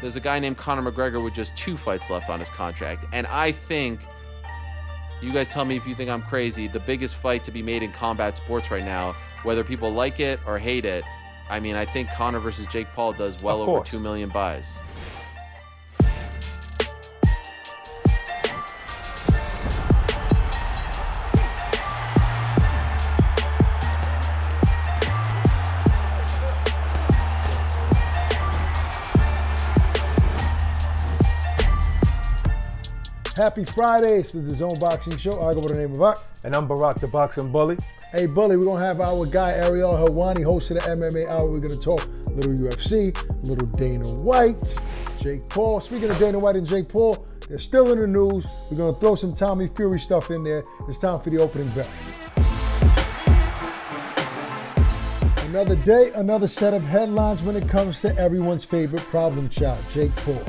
there's a guy named Conor McGregor with just two fights left on his contract. And I think, you guys tell me if you think I'm crazy, the biggest fight to be made in combat sports right now, whether people like it or hate it, I mean, I think Conor versus Jake Paul does well over 2 million buys. Happy Friday. It's DAZN Boxing Show. I go by the name of Ak. And I'm Barack the Boxing Bully. Hey, Bully, we're going to have our guy, Ariel Helwani, host of the MMA Hour. We're going to talk a little UFC, a little Dana White, Jake Paul. Speaking of Dana White and Jake Paul, they're still in the news. We're going to throw some Tommy Fury stuff in there. It's time for the opening bell. Another day, another set of headlines when it comes to everyone's favorite problem child, Jake Paul.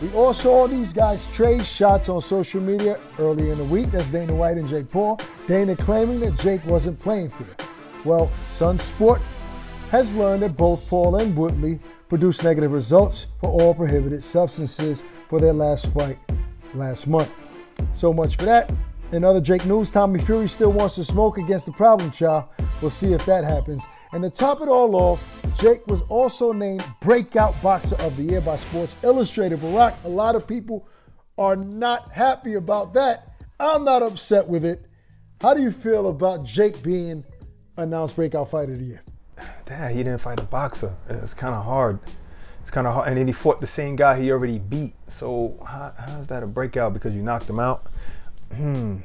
We all saw these guys trade shots on social media earlier in the week. That's Dana White and Jake Paul. Dana claiming that Jake wasn't playing fair. Well, Sun Sport has learned that both Paul and Woodley produced negative results for all prohibited substances for their last fight last month. So much for that. In other Jake news, Tommy Fury still wants to smoke against the problem child. We'll see if that happens. And to top it all off, Jake was also named Breakout Boxer of the Year by Sports Illustrated. Barack, a lot of people are not happy about that. I'm not upset with it. How do you feel about Jake being announced Breakout Fighter of the Year? Damn, he didn't fight a boxer. It's kind of hard. It's kind of hard. And then he fought the same guy he already beat. So how, how's that a breakout because you knocked him out? Hmm,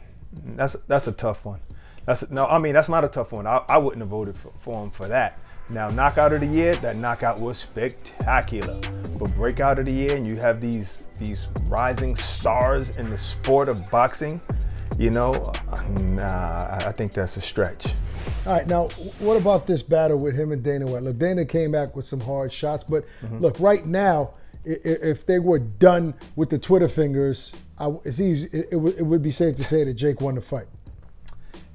that's that's a tough one. That's no, I mean that's not a tough one. I, I wouldn't have voted for, for him for that. Now knockout of the year, that knockout was spectacular. But breakout of the year, and you have these these rising stars in the sport of boxing. You know, nah, I think that's a stretch. All right, now what about this battle with him and Dana White? Look, Dana came back with some hard shots, but mm-hmm. look, right now, if they were done with the Twitter fingers, I, it's easy. It, it it would be safe to say that Jake won the fight.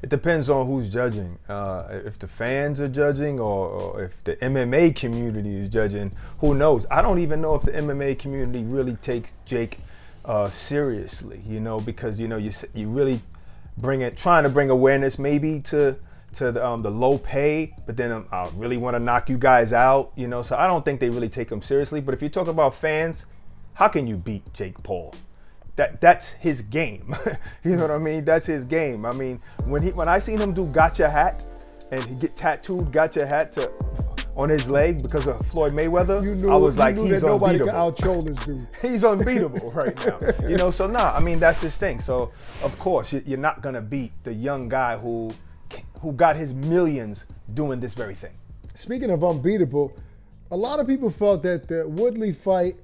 It depends on who's judging. Uh, if the fans are judging or, or if the MMA community is judging, who knows? I don't even know if the MMA community really takes Jake uh, seriously, you know, because, you know, you, you really bring it, trying to bring awareness maybe to to the, um, the low pay, but then um, I really want to knock you guys out, you know, so I don't think they really take him seriously. But if you talk about fans, how can you beat Jake Paul? That that's his game. you know what I mean? That's his game. I mean, when he when I seen him do gotcha hat and he get tattooed gotcha hat to on his leg because of Floyd Mayweather, You knew, I was like, he's that nobody could unbeatable. out-troll this dude. he's unbeatable right now. You know, so nah, I mean that's his thing. So of course you- you're not gonna beat the young guy who who got his millions doing this very thing. Speaking of unbeatable, a lot of people felt that the Woodley fight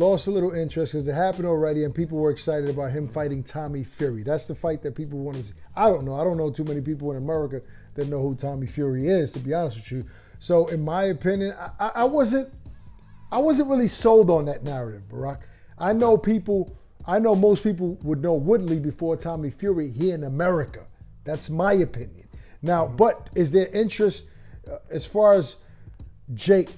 lost a little interest because it happened already and people were excited about him fighting Tommy Fury. That's the fight that people want to see. I don't know. I don't know too many people in America that know who Tommy Fury is, to be honest with you. So, in my opinion, I, I- wasn't I wasn't really sold on that narrative, Barack. I know people, I know most people would know Woodley before Tommy Fury here in America. That's my opinion. Now, but is there interest uh, as far as Jake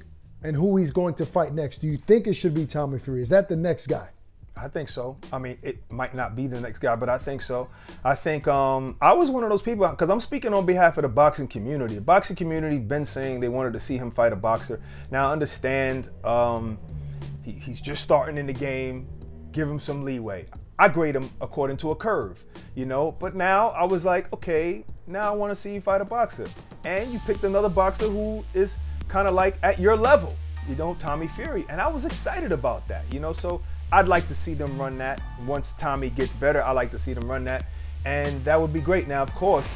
and who he's going to fight next? Do you think it should be Tommy Fury? Is that the next guy? I think so. I mean, it might not be the next guy, but I think so. I think um, I was one of those people because I'm speaking on behalf of the boxing community. The boxing community been saying they wanted to see him fight a boxer. Now I understand um, he, he's just starting in the game. Give him some leeway. I grade him according to a curve, you know. But now I was like, okay, now I want to see you fight a boxer, and you picked another boxer who is kind of like at your level, you know, Tommy Fury, and I was excited about that, you know. So I'd like to see them run that once Tommy gets better. I like to see them run that, and that would be great. Now, of course,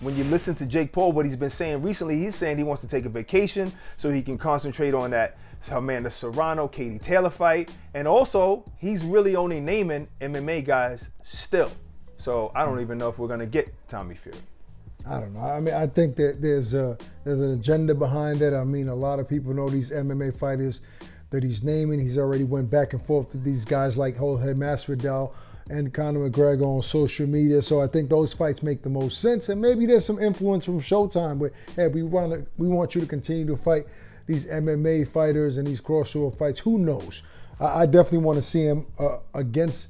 when you listen to Jake Paul, what he's been saying recently, he's saying he wants to take a vacation so he can concentrate on that Amanda Serrano, Katie Taylor fight. And also, he's really only naming MMA guys still. So I don't even know if we're going to get Tommy Fury. I don't know. I mean, I think that there's a there's an agenda behind it. I mean, a lot of people know these MMA fighters that he's naming. He's already went back and forth with these guys like Jorge Masvidal and Conor McGregor on social media. So I think those fights make the most sense. And maybe there's some influence from Showtime, where hey, we want to we want you to continue to fight these MMA fighters and these crossover fights. Who knows? I, I definitely want to see him uh, against,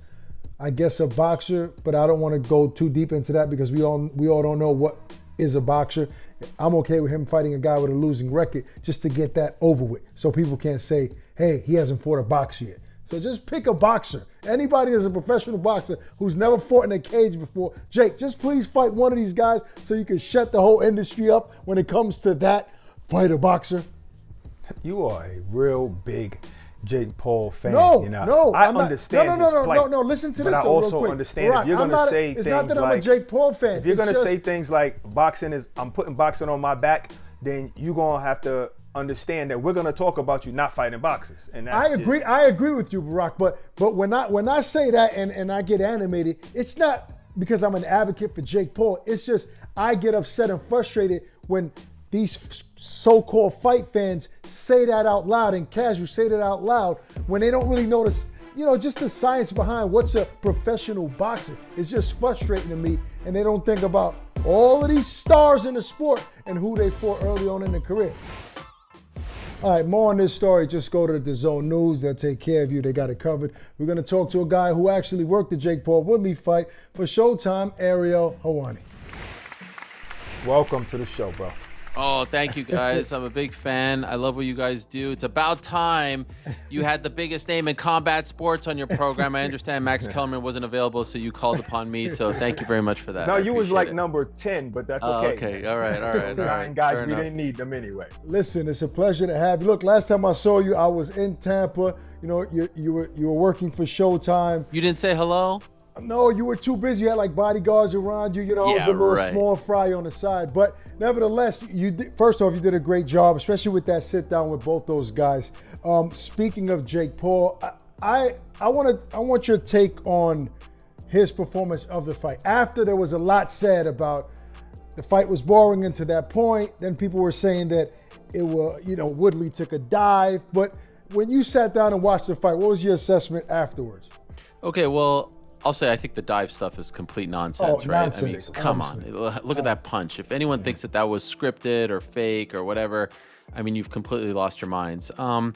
I guess, a boxer. But I don't want to go too deep into that because we all we all don't know what is a boxer. I'm okay with him fighting a guy with a losing record just to get that over with, so people can't say, "Hey, he hasn't fought a boxer yet." So just pick a boxer. Anybody that's a professional boxer who's never fought in a cage before, Jake, just please fight one of these guys so you can shut the whole industry up when it comes to that. Fight a boxer. You are a real big Jake Paul fan. No, you know? no, I I'm not- understand. No, no, no, no, plight, no, no. Listen to this. but. I also understand Barack, if you're I'm gonna not say it's things not that like I'm a Jake Paul fan. if you're It's gonna just- say things like boxing is I'm putting boxing on my back, then you're gonna have to understand that we're gonna talk about you not fighting boxers. And that's I just- agree. I agree with you, Barack. But but when I when I say that and and I get animated, it's not because I'm an advocate for Jake Paul. It's just I get upset and frustrated when these so-called fight fans say that out loud and casual say that out loud when they don't really notice. You know, just the science behind what's a professional boxer. It's just frustrating to me, and they don't think about all of these stars in the sport and who they fought early on in their career. All right, more on this story. Just go to DAZN News. They'll take care of you. They got it covered. We're going to talk to a guy who actually worked the Jake Paul Woodley fight for Showtime, Ariel Helwani. welcome to the show, bro. Oh, thank you guys. I'm a big fan. I love what you guys do. It's about time you had the biggest name in combat sports on your program. I understand Max Kellerman wasn't available, so you called upon me. So thank you very much for that. No, I you was like it. number ten, but that's Oh, okay. okay. All right. All right. All right. Guys, Fair we enough. didn't need them anyway. Listen, it's a pleasure to have you. Look, last time I saw you, I was in Tampa. You know, you, you were you were working for Showtime. You didn't say hello? No, you were too busy. You had like bodyguards around you. You know, I was a little right. small fry on the side. But nevertheless, you did, first off, you did a great job, especially with that sit down with both those guys. Um, speaking of Jake Paul, I I, I want to I want your take on his performance of the fight. After there was a lot said about the fight was boring until that point, then people were saying that it was you know Woodley took a dive. But when you sat down and watched the fight, what was your assessment afterwards? Okay, well, I'll say I think the dive stuff is complete nonsense, Oh, right? nonsense, I mean, come honestly. on. Look at that punch. If anyone thinks that that was scripted or fake or whatever, I mean, you've completely lost your minds. Um,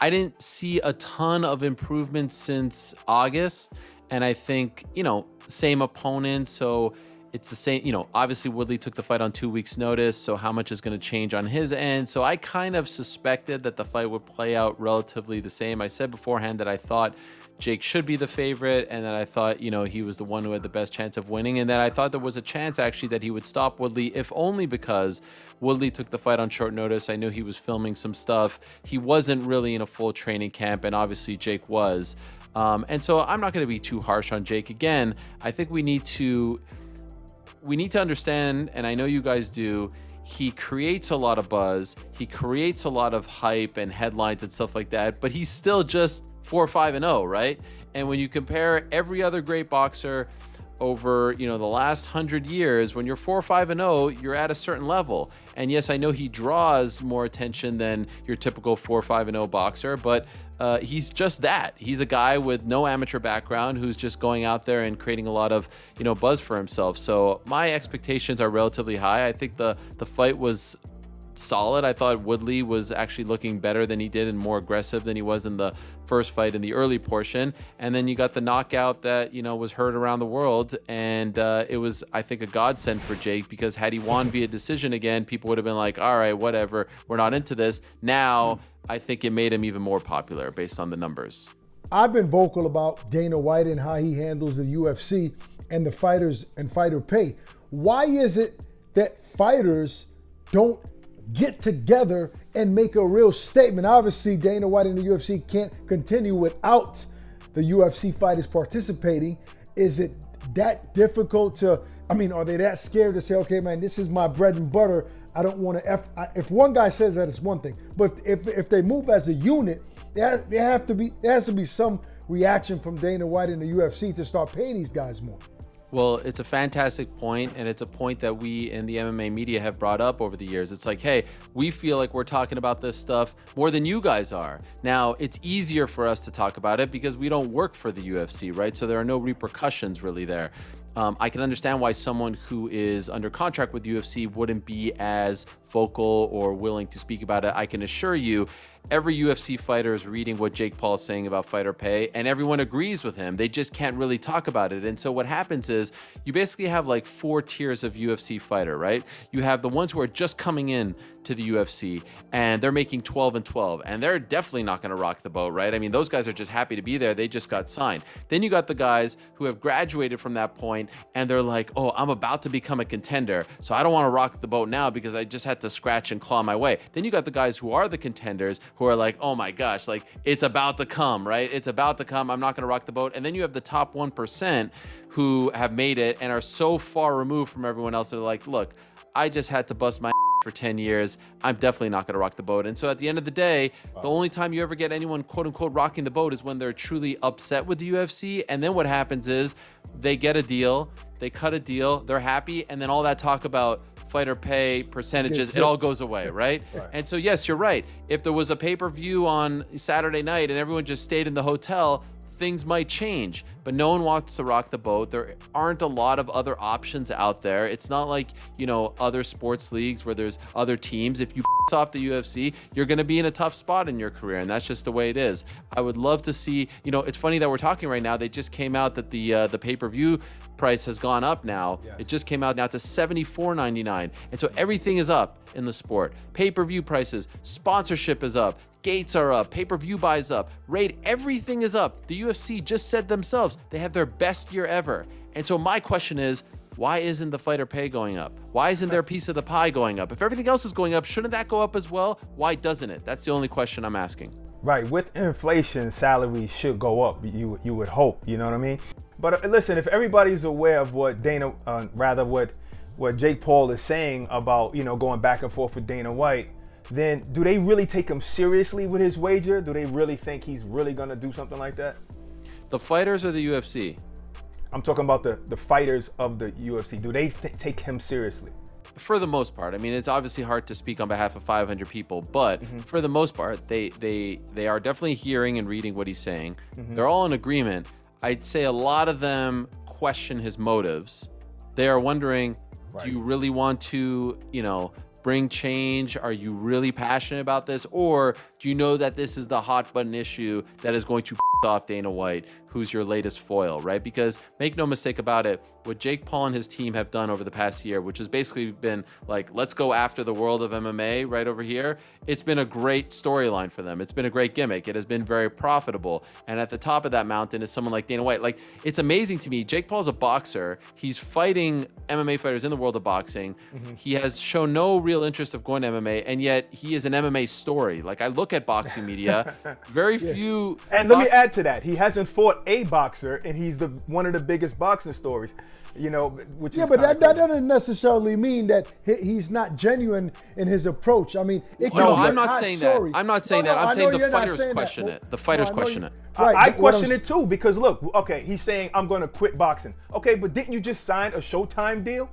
I didn't see a ton of improvement since August. And I think, you know, same opponent. So it's the same, you know, obviously Woodley took the fight on two weeks' notice. So how much is going to change on his end? So I kind of suspected that the fight would play out relatively the same. I said beforehand that I thought Jake should be the favorite, and that I thought, you know, he was the one who had the best chance of winning, and that I thought there was a chance actually that he would stop Woodley, if only because Woodley took the fight on short notice. I knew he was filming some stuff. He wasn't really in a full training camp, and obviously Jake was. Um, and so I'm not going to be too harsh on Jake. Again, I think we need to we need to understand, and I know you guys do, he creates a lot of buzz, he creates a lot of hype and headlines and stuff like that, but he's still just 4 5 and 0, right? And when you compare every other great boxer over, you know, the last 100 years, when you're 4 5 and 0, you're at a certain level. And yes, I know he draws more attention than your typical 4 5 and 0 boxer, but uh, he's just that. He's a guy with no amateur background who's just going out there and creating a lot of you know buzz for himself. So my expectations are relatively high. I think the the fight was solid. I thought Woodley was actually looking better than he did and more aggressive than he was in the first fight in the early portion. And then you got the knockout that you know was heard around the world, and uh, it was I think a godsend for Jake because had he won via decision again, people would have been like, all right, whatever, we're not into this. Now I think it made him even more popular based on the numbers. I've been vocal about Dana White and how he handles the UFC and the fighters and fighter pay. Why is it that fighters don't get together and make a real statement? Obviously, Dana White and the UFC can't continue without the UFC fighters participating. Is it that difficult to? I mean, are they that scared to say, okay, man, this is my bread and butter? I don't want to. If one guy says that, it's one thing. But if if they move as a unit, there, there have to be there has to be some reaction from Dana White and the UFC to start paying these guys more. Well, it's a fantastic point, and it's a point that we in the MMA media have brought up over the years. It's like, hey, we feel like we're talking about this stuff more than you guys are. Now, it's easier for us to talk about it because we don't work for the UFC, right? So there are no repercussions really there. Um, I can understand why someone who is under contract with UFC wouldn't be as vocal or willing to speak about it. I can assure you, every UFC fighter is reading what Jake Paul is saying about fighter pay, and everyone agrees with him. They just can't really talk about it. And so what happens is you basically have like four tiers of UFC fighter, right? You have the ones who are just coming in to the UFC and they're making 12 and 12, and they're definitely not going to rock the boat, right? I mean, those guys are just happy to be there. They just got signed. Then you got the guys who have graduated from that point and they're like, oh, I'm about to become a contender, so I don't want to rock the boat now because I just had to scratch and claw my way. Then you got the guys who are the contenders who are like, oh my gosh, like it's about to come, right? It's about to come. I'm not going to rock the boat. And then you have the top 1% who have made it and are so far removed from everyone else. They're like, look, I just had to bust my for 10 years. I'm definitely not going to rock the boat. And so at the end of the day, wow. the only time you ever get anyone quote unquote rocking the boat is when they're truly upset with the UFC. And then what happens is they get a deal, they cut a deal, they're happy, and then all that talk about fighter pay percentages, it all goes away, right? right? And so, yes, you're right. If there was a pay per view on Saturday night and everyone just stayed in the hotel, things might change, but no one wants to rock the boat. There aren't a lot of other options out there. It's not like, you know, other sports leagues where there's other teams. If you off the UFC, you're going to be in a tough spot in your career, and that's just the way it is. I would love to see, you know, it's funny that we're talking right now. They just came out that the uh, the pay-per-view price has gone up now. Yes. It just came out now to $74.99. And so everything is up in the sport. Pay-per-view prices, sponsorship is up, gates are up, pay-per-view buys up, rate everything is up. The UFC just said themselves they have their best year ever. And so my question is, why isn't the fighter pay going up? Why isn't their piece of the pie going up? If everything else is going up, shouldn't that go up as well? Why doesn't it? That's the only question I'm asking. Right, with inflation, salaries should go up. You you would hope, you know what I mean? But uh, listen, if everybody's aware of what Dana, uh, rather what what Jake Paul is saying about you know going back and forth with Dana White, then do they really take him seriously with his wager? Do they really think he's really gonna do something like that? The fighters or the UFC? I'm talking about the the fighters of the UFC. Do they th- take him seriously? For the most part, I mean, it's obviously hard to speak on behalf of 500 people, but mm-hmm. for the most part, they they they are definitely hearing and reading what he's saying. Mm-hmm. They're all in agreement. I'd say a lot of them question his motives. They are wondering, right. do you really want to, you know, bring change? Are you really passionate about this? Or do you know that this is the hot button issue that is going to off Dana White, who's your latest foil, right? Because make no mistake about it, what Jake Paul and his team have done over the past year, which has basically been like, let's go after the world of MMA right over here, it's been a great storyline for them. It's been a great gimmick. It has been very profitable. And at the top of that mountain is someone like Dana White. Like, it's amazing to me. Jake Paul's a boxer. He's fighting MMA fighters in the world of boxing. Mm-hmm. He has shown no real interest of going to MMA, and yet he is an MMA story. Like, I look at boxing media, very yeah. few. And let me add to that. He hasn't fought a boxer, and he's the one of the biggest boxing stories. You know, which yeah, but that, that, doesn't necessarily mean that he's not genuine in his approach. I mean, it no, I'm not saying story. that. I'm not saying no, that. I'm saying the fighters question that. it. The fighters question it. Right, I, I question it too because look, okay, he's saying I'm going to quit boxing. Okay, but didn't you just sign a Showtime deal?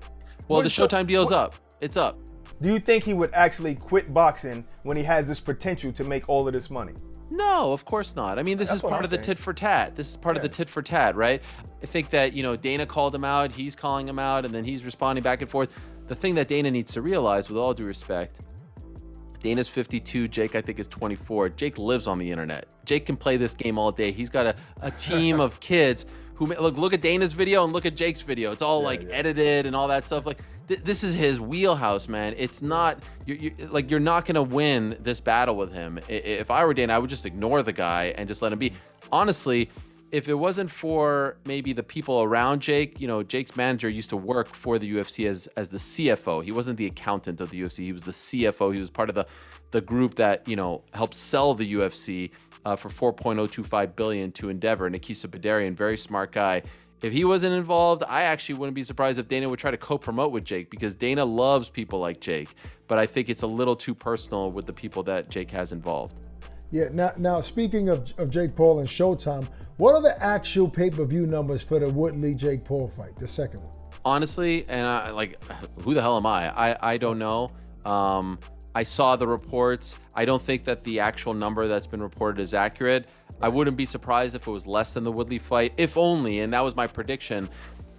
Well, what the Showtime deal's what? up. It's up. Do you think he would actually quit boxing when he has this potential to make all of this money? No, of course not. I mean, this That's is part I'm of the tit for tat. This is part yeah. of the tit for tat, right? I think that, you know, Dana called him out, he's calling him out, and then he's responding back and forth. The thing that Dana needs to realize, with all due respect, Dana's 52. Jake, I think, is 24. Jake lives on the internet. Jake can play this game all day. He's got a, a team of kids who look look at Dana's video and look at Jake's video. It's all yeah, like yeah. edited and all that stuff. Like th- this is his wheelhouse, man. It's not you're, you're, like you're not gonna win this battle with him. If I were Dana, I would just ignore the guy and just let him be. Honestly, if it wasn't for maybe the people around Jake, you know, Jake's manager used to work for the UFC as as the CFO. He wasn't the accountant of the UFC. He was the CFO. He was part of the the group that you know helped sell the UFC uh, for 4.025 billion to Endeavor. Nakisa Bidarian, very smart guy. If he wasn't involved, I actually wouldn't be surprised if Dana would try to co-promote with Jake because Dana loves people like Jake. But I think it's a little too personal with the people that Jake has involved. Yeah. Now, now speaking of, of Jake Paul and Showtime, what are the actual pay-per-view numbers for the Woodley Jake Paul fight, the second one? Honestly, and I, like, who the hell am I? I I don't know. Um, I saw the reports. I don't think that the actual number that's been reported is accurate. I wouldn't be surprised if it was less than the Woodley fight, if only, and that was my prediction.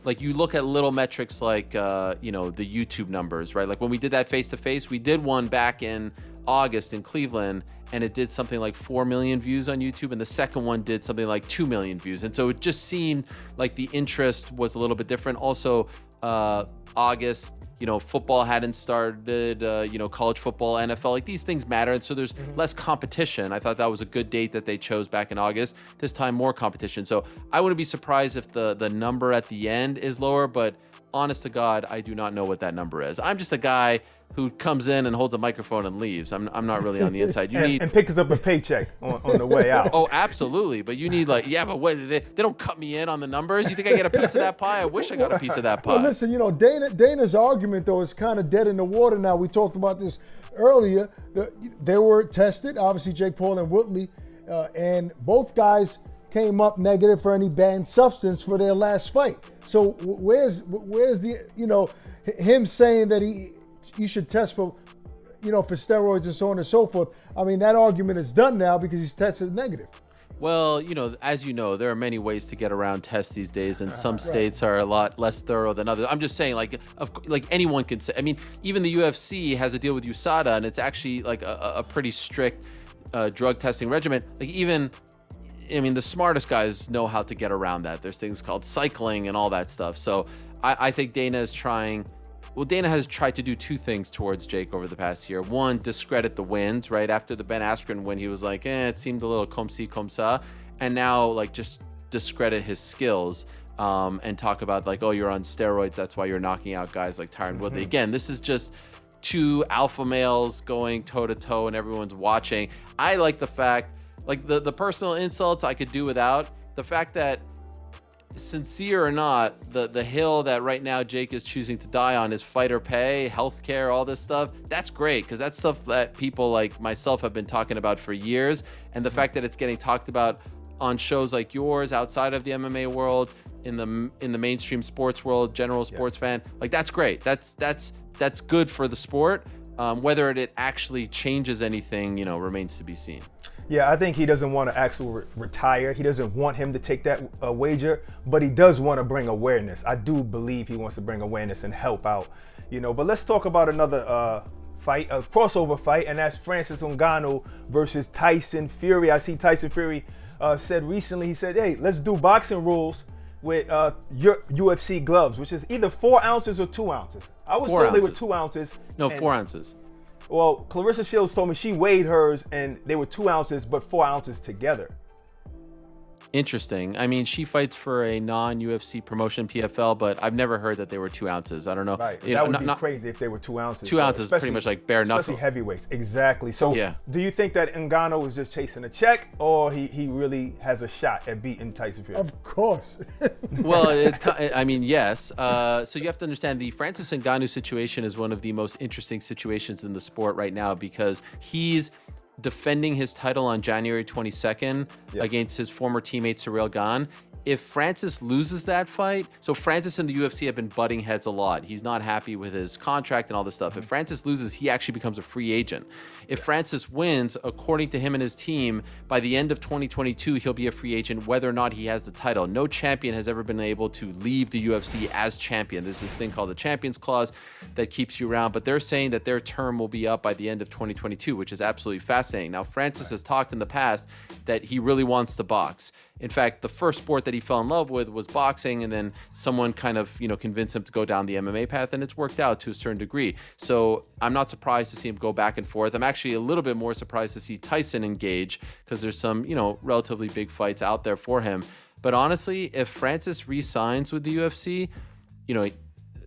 Like you look at little metrics like uh, you know the YouTube numbers, right? Like when we did that face to face, we did one back in August in Cleveland, and it did something like 4 million views on YouTube, and the second one did something like 2 million views. And so it just seemed like the interest was a little bit different. Also, uh, August, you know, football hadn't started, uh, you know, college football, NFL, like these things matter. And so there's mm-hmm. less competition. I thought that was a good date that they chose back in August. This time, more competition. So I wouldn't be surprised if the, the number at the end is lower, but honest to God, I do not know what that number is. I'm just a guy who comes in and holds a microphone and leaves. I'm, I'm not really on the inside. You and, need and picks up a paycheck on, on the way out. oh, absolutely. But you need like, yeah, but what they, they don't cut me in on the numbers. You think I get a piece of that pie? I wish I got a piece of that pie. Well, listen, you know, Dana Dana's argument though is kind of dead in the water now. We talked about this earlier. The, they were tested, obviously Jake Paul and Woodley, uh, and both guys came up negative for any banned substance for their last fight. So where's where's the you know him saying that he you should test for you know for steroids and so on and so forth. I mean that argument is done now because he's tested negative. Well, you know, as you know, there are many ways to get around tests these days, and some states are a lot less thorough than others. I'm just saying, like, of, like anyone can say. I mean, even the UFC has a deal with USADA, and it's actually like a, a pretty strict uh, drug testing regimen. Like, even I mean, the smartest guys know how to get around that. There's things called cycling and all that stuff. So I, I think Dana is trying. Well, Dana has tried to do two things towards Jake over the past year. One, discredit the wins, right? After the Ben Askren win, he was like, eh, it seemed a little comme ci, comme ça. And now, like, just discredit his skills um, and talk about, like, oh, you're on steroids. That's why you're knocking out guys like Tyron Woodley. Mm-hmm. Again, this is just two alpha males going toe to toe and everyone's watching. I like the fact like the, the personal insults I could do without. The fact that sincere or not, the the hill that right now Jake is choosing to die on is fighter pay, healthcare, all this stuff. That's great because that's stuff that people like myself have been talking about for years. And the fact that it's getting talked about on shows like yours outside of the MMA world, in the in the mainstream sports world, general sports fan, like that's great. That's that's that's good for the sport. Um, whether it actually changes anything, you know, remains to be seen. Yeah, I think he doesn't want to actually re- retire. He doesn't want him to take that uh, wager, but he does want to bring awareness. I do believe he wants to bring awareness and help out, you know. But let's talk about another uh, fight, a crossover fight, and that's Francis Ngannou versus Tyson Fury. I see Tyson Fury uh, said recently, he said, "Hey, let's do boxing rules." With uh, your UFC gloves, which is either four ounces or two ounces. I was four told ounces. they were two ounces. No, four ounces. Well, Claressa Shields told me she weighed hers and they were two ounces, but four ounces together. Interesting. I mean, she fights for a non-UFC promotion, PFL, but I've never heard that they were two ounces. I don't know. Right. You that know, would not, be not, crazy if they were two ounces. Two ounces, pretty much like bare knuckle. Especially heavyweights. Exactly. So, yeah. do you think that Ngannou was just chasing a check, or he, he really has a shot at beating Tyson Fury? Of course. well, it's. I mean, yes. Uh, so you have to understand the Francis Ngannou situation is one of the most interesting situations in the sport right now because he's defending his title on January 22nd yep. against his former teammate Ciryl Gane if Francis loses that fight, so Francis and the UFC have been butting heads a lot. He's not happy with his contract and all this stuff. If mm-hmm. Francis loses, he actually becomes a free agent. If Francis wins, according to him and his team, by the end of 2022, he'll be a free agent whether or not he has the title. No champion has ever been able to leave the UFC as champion. There's this thing called the Champions Clause that keeps you around, but they're saying that their term will be up by the end of 2022, which is absolutely fascinating. Now, Francis has talked in the past that he really wants to box. In fact, the first sport that he fell in love with was boxing, and then someone kind of you know convinced him to go down the MMA path, and it's worked out to a certain degree. So I'm not surprised to see him go back and forth. I'm actually a little bit more surprised to see Tyson engage because there's some you know relatively big fights out there for him. But honestly, if Francis re-signs with the UFC, you know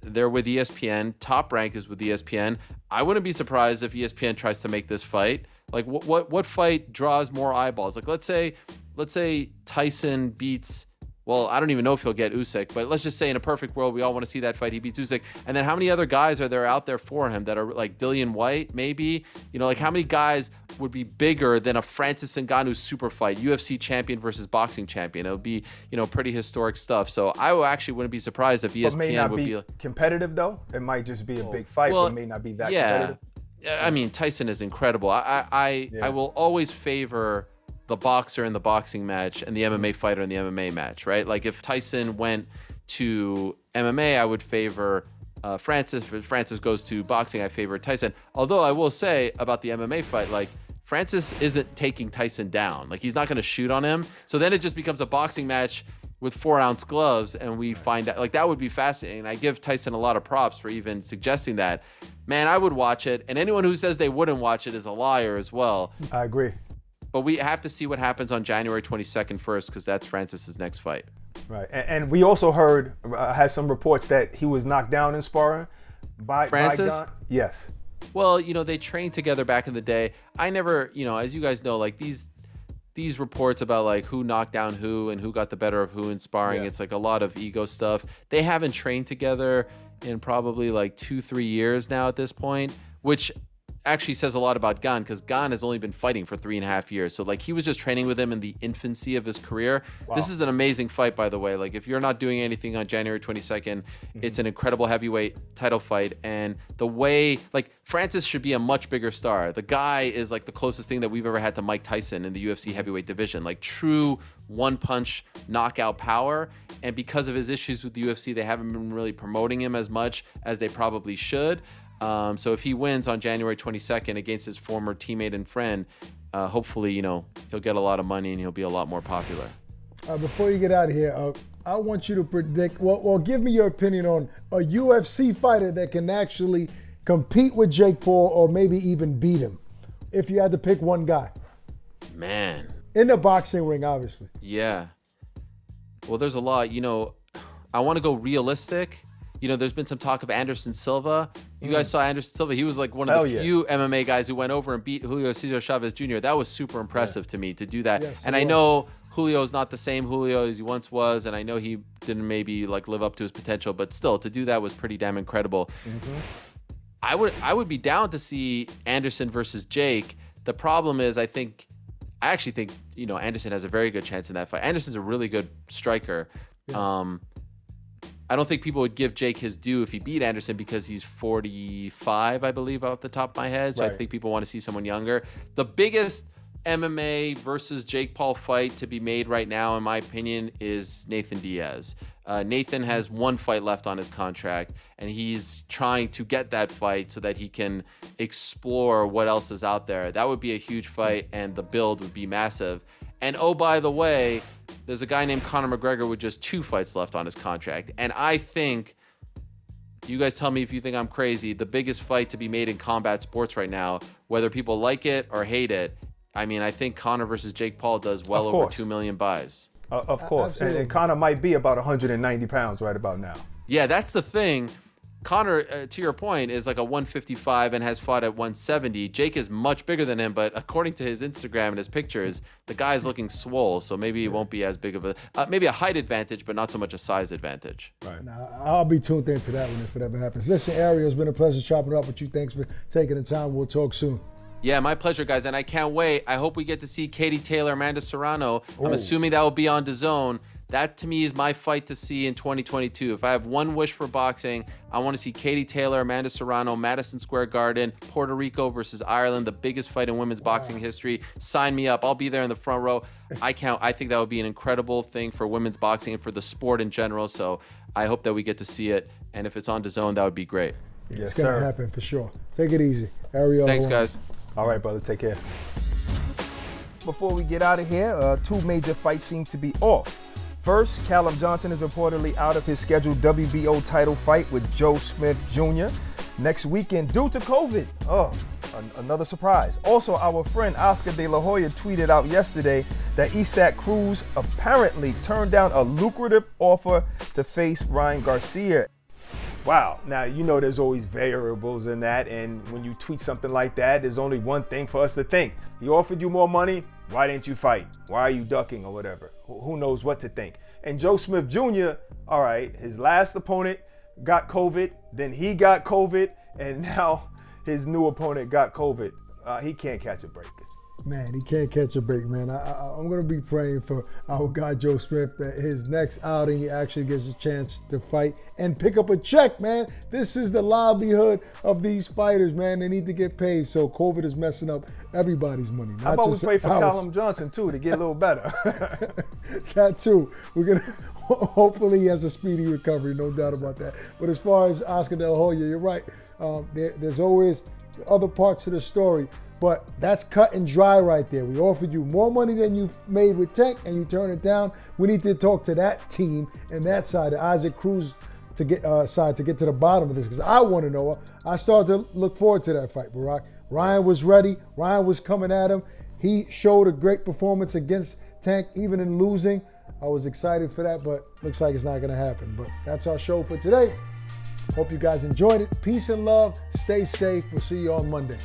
they're with ESPN. Top rank is with ESPN. I wouldn't be surprised if ESPN tries to make this fight. Like what what what fight draws more eyeballs? Like let's say let's say Tyson beats well, I don't even know if he'll get Usyk, but let's just say in a perfect world, we all want to see that fight. He beats Usyk, and then how many other guys are there out there for him that are like Dillian Whyte, maybe? You know, like how many guys would be bigger than a Francis Ngannou super fight, UFC champion versus boxing champion? It would be, you know, pretty historic stuff. So I actually wouldn't be surprised if ESPN may not would be, be competitive though. It might just be a oh, big fight, well, but may not be that yeah. competitive. I mean, Tyson is incredible. I I I, yeah. I will always favor the boxer in the boxing match and the MMA fighter in the MMA match, right? Like if Tyson went to MMA, I would favor uh, Francis. If Francis goes to boxing, I favor Tyson. Although I will say about the MMA fight, like Francis isn't taking Tyson down. Like he's not going to shoot on him. So then it just becomes a boxing match with four ounce gloves, and we find out like that would be fascinating. I give Tyson a lot of props for even suggesting that. Man, I would watch it, and anyone who says they wouldn't watch it is a liar as well. I agree. But we have to see what happens on January 22nd first, because that's Francis's next fight. Right, and, and we also heard uh, had some reports that he was knocked down in sparring by Francis. By yes. Well, you know, they trained together back in the day. I never, you know, as you guys know, like these these reports about like who knocked down who and who got the better of who in sparring, Yeah. it's like a lot of ego stuff. They haven't trained together in probably like two, three years now at this point, which actually says a lot about Gane because Gane has only been fighting for three and a half years. So like he was just training with him in the infancy of his career. This is an amazing fight, by the way. Like if you're not doing anything on January 22nd, mm-hmm. it's an incredible heavyweight title fight. And the way like Francis should be a much bigger star. The guy is like the closest thing that we've ever had to Mike Tyson in the UFC heavyweight division. Like true one punch knockout power. And because of his issues with the UFC, they haven't been really promoting him as much as they probably should. Um, so if he wins on January 22nd against his former teammate and friend, uh, hopefully, you know, he'll get a lot of money and he'll be a lot more popular. Uh, before you get out of here, uh, I want you to predict, well, well, give me your opinion on a UFC fighter that can actually compete with Jake Paul or maybe even beat him if you had to pick one guy. Man, In the boxing ring, obviously. yeah. Well, there's a lot. You know, I want to go realistic. You know, there's been some talk of Anderson Silva. You guys saw Anderson Silva. He was like one of Hell the yeah. few MMA guys who went over and beat Julio Cesar Chavez Jr. That was super impressive to me to do that. Yes, and I was. know Julio's not the same Julio as he once was, and I know he didn't maybe like live up to his potential, but still to do that was pretty damn incredible. I would I would be down to see Anderson versus Jake. The problem is I think I actually think you know Anderson has a very good chance in that fight. Anderson's a really good striker. Um, I don't think people would give Jake his due if he beat Anderson because he's 45, I believe, off the top of my head. So I think people want to see someone younger. The biggest MMA versus Jake Paul fight to be made right now, in my opinion, is Nathan Diaz. Uh, Nathan has one fight left on his contract, and he's trying to get that fight so that he can explore what else is out there. That would be a huge fight, and the build would be massive. And oh, by the way, there's a guy named Conor McGregor with just two fights left on his contract. And I think, you guys tell me if you think I'm crazy, the biggest fight to be made in combat sports right now, whether people like it or hate it, I mean, I think Conor versus Jake Paul does well over 2 million buys. Uh, of course. And, absolutely. and Conor might be about 190 pounds right about now. Yeah, that's the thing. Conor, uh, to your point, is like a 155 and has fought at 170. Jake is much bigger than him, but according to his Instagram and his pictures, the guy's looking swole. So maybe it won't be as big of a, uh, maybe a height advantage, but not so much a size advantage. Right. Now, I'll be tuned into that one if it ever happens. Listen, Ariel, it's been a pleasure chopping it up with you. Thanks for taking the time. We'll talk soon. Yeah, my pleasure, guys, and I can't wait. I hope we get to see Katie Taylor, Amanda Serrano. I'm assuming that will be on DAZN. That to me is my fight to see in 2022. If I have one wish for boxing, I want to see Katie Taylor, Amanda Serrano, Madison Square Garden, Puerto Rico versus Ireland, the biggest fight in women's boxing history. Sign me up. I'll be there in the front row. I count. I think that would be an incredible thing for women's boxing and for the sport in general. So I hope that we get to see it. And if it's on the zone, that would be great. Yes, it's going to sir. happen for sure. Take it easy. Ariel. Thanks, Helwani. guys. All right, brother. Take care. Before we get out of here, uh, two major fights seem to be off. First, Callum Johnson is reportedly out of his scheduled WBO title fight with Joe Smith Jr. next weekend due to COVID. Oh, an- another surprise. Also, our friend Oscar De La Hoya tweeted out yesterday that Isaac Cruz apparently turned down a lucrative offer to face Ryan Garcia. Wow. Now, you know there's always variables in that. And when you tweet something like that, there's only one thing for us to think. He offered you more money. Why didn't you fight? Why are you ducking or whatever? Who knows what to think? And Joe Smith Jr., all right, his last opponent got COVID. Then he got COVID. And now his new opponent got COVID. Uh, he can't catch a break. Man, he can't catch a break, man. I, I, I'm going to be praying for our guy Joe Smith that his next outing he actually gets a chance to fight and pick up a check, man. This is the livelihood of these fighters, man. They need to get paid. So COVID is messing up everybody's money. Not How about we pray for ours. Callum Johnson, too, to get a little better? that too. We're gonna hopefully he has a speedy recovery, no doubt about that. But as far as Oscar De La Hoya, you're right. Um, there, there's always other parts of the story. But that's cut and dry right there. We offered you more money than you've made with Tank, and you turn it down. We need to talk to that team and that side, the Isaac Cruz to get uh, side to get to the bottom of this because I want to know. I started to look forward to that fight, Barack. Ryan was ready. Ryan was coming at him. He showed a great performance against Tank, even in losing. I was excited for that, but looks like it's not going to happen. But that's our show for today. Hope you guys enjoyed it. Peace and love. Stay safe. We'll see you on Monday.